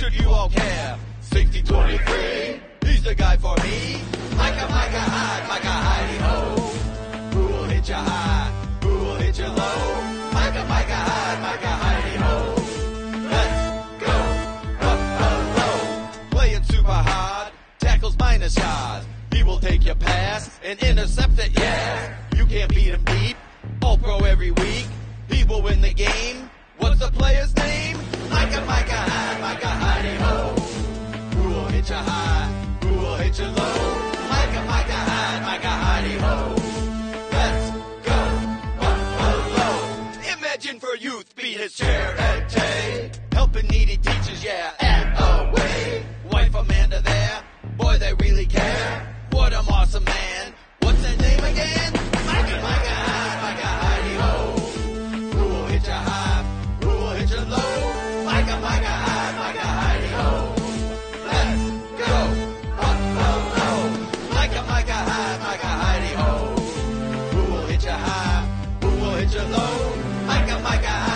should you all care? 6023, he's the guy for me. Micah, Micah, Hyde, Micah, hidey ho. Who will hit you high? Who will hit you low? Micah, Micah, Hyde, Micah, hidey ho. Let's go, Buffalo. Playing super hard, tackles minus yards. He will take your pass and intercept it, yeah. You can't beat him deep, all pro every week. He will win the game. hit you high? Who will hit you low? Micah, Micah, Hyde, Micah, hidey ho. Let's go Buffalo. Imagine for youth be his charity, helping needy teachers, yeah, and away. Wife Amanda there, boy they really care. What an awesome man. What's that name again? Micah, Micah, Hyde, Micah, hidey ho. Who will hit you high? hit you high. Who will hit you low? Micah, Micah,